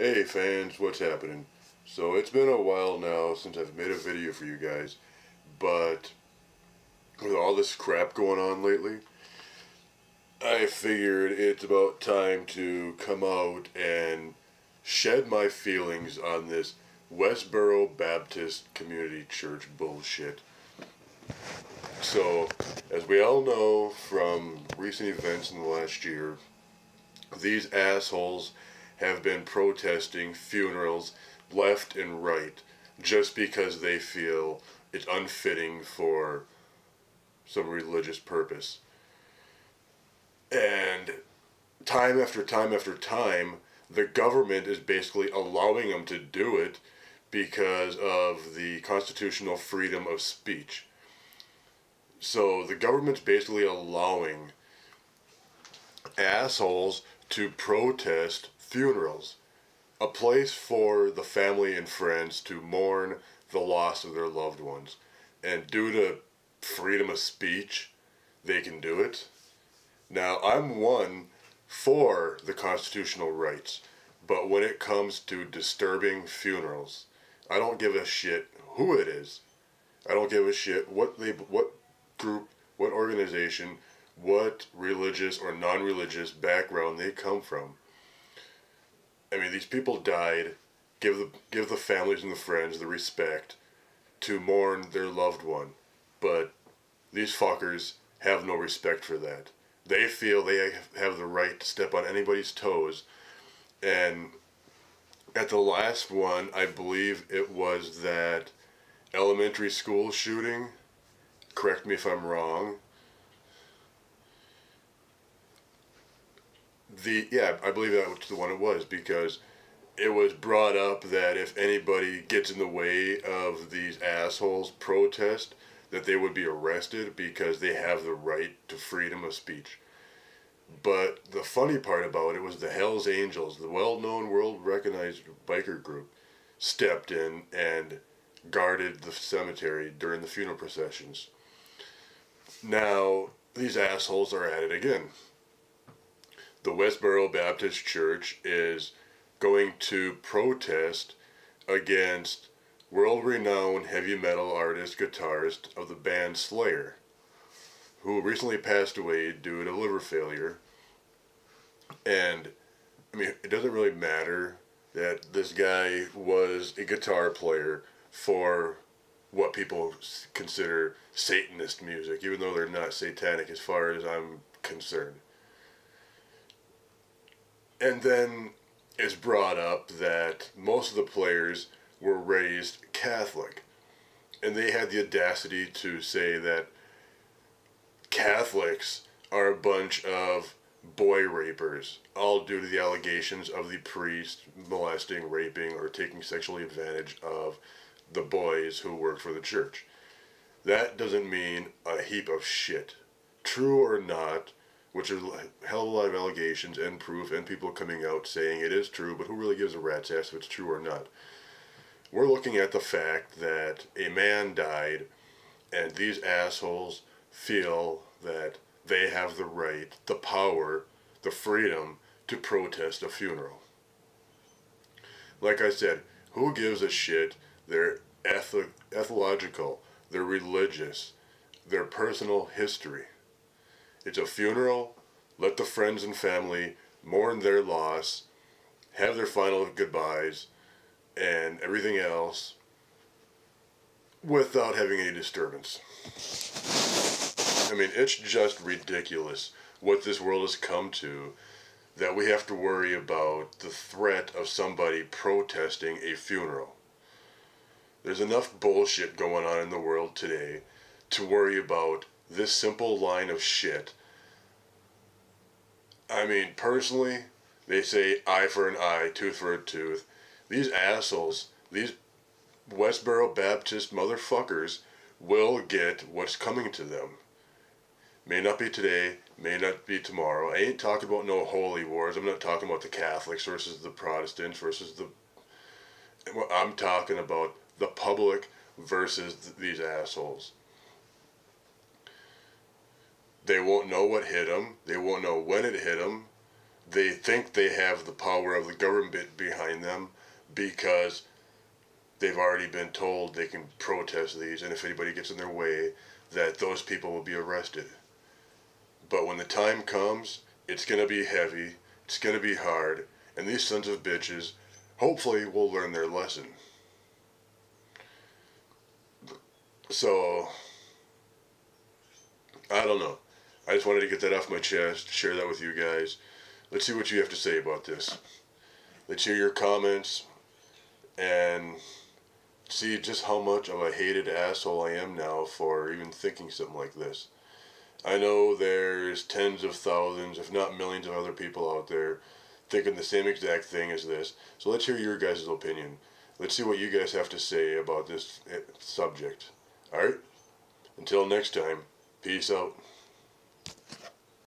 Hey fans, what's happening? So it's been a while now since I've made a video for you guys, but with all this crap going on lately, I figured it's about time to come out and shed my feelings on this Westboro Baptist Community Church bullshit. So, as we all know from recent events in the last year, these assholes have been protesting funerals left and right just because they feel it's unfitting for some religious purpose. And time after time after time, the government is basically allowing them to do it because of the constitutional freedom of speech. So the government's basically allowing assholes to protest funerals, a place for the family and friends to mourn the loss of their loved ones. And due to freedom of speech, they can do it. Now, I'm one for the constitutional rights, but when it comes to disturbing funerals, I don't give a shit who it is. I don't give a shit what they what group, what organization, what religious or non-religious background they come from. I mean, these people died. Give the give the families and the friends the respect to mourn their loved one, but these fuckers have no respect for that. They feel they have the right to step on anybody's toes, and at the last one, I believe it was that elementary school shooting. Correct me if I'm wrong. The yeah, I believe that was the one it was because it was brought up that if anybody gets in the way of these assholes protest, that they would be arrested because they have the right to freedom of speech. But the funny part about it was the Hells Angels, the well-known, world-recognized biker group, stepped in and guarded the cemetery during the funeral processions. Now, these assholes are at it again. The Westboro Baptist Church is going to protest against world-renowned heavy metal artist guitarist of the band Slayer, who recently passed away due to liver failure. And I mean, it doesn't really matter that this guy was a guitar player for what people consider Satanist music, even though they're not satanic as far as I'm concerned. And then it's brought up that most of the players were raised Catholic. And they had the audacity to say that Catholics are a bunch of boy rapers, all due to the allegations of the priest molesting, raping, or taking sexual advantage of the boys who work for the church. That doesn't mean a heap of shit. True or not, which is a hell of a lot of allegations and proof and people coming out saying it is true, but who really gives a rat's ass if it's true or not? We're looking at the fact that a man died and these assholes feel that they have the right, the power, the freedom to protest a funeral. Like I said, who gives a shit? Their eth- ethological, their religious, their personal history. It's a funeral. Let the friends and family mourn their loss, have their final goodbyes, and everything else without having any disturbance. I mean, it's just ridiculous what this world has come to that we have to worry about the threat of somebody protesting a funeral. There's enough bullshit going on in the world today to worry about this simple line of shit I mean, personally, they say eye for an eye, tooth for a tooth. These assholes, these Westboro Baptist motherfuckers, will get what's coming to them. May not be today, may not be tomorrow. I ain't talking about no holy wars. I'm not talking about the Catholics versus the Protestants versus the. I'm talking about the public versus these assholes. They won't know what hit them. They won't know when it hit them. they think they have the power of the government behind them because they've already been told they can protest these, and if anybody gets in their way, that those people will be arrested. But when the time comes, it's going to be heavy, it's going to be hard, and these sons of bitches hopefully will learn their lesson. So, I don't know. I just wanted to get that off my chest, share that with you guys. Let's see what you have to say about this. Let's hear your comments and see just how much of a hated asshole I am now for even thinking something like this. I know there's tens of thousands, if not millions, of other people out there thinking the same exact thing as this. So let's hear your guys' opinion. Let's see what you guys have to say about this eh, subject. Alright? Until next time, peace out.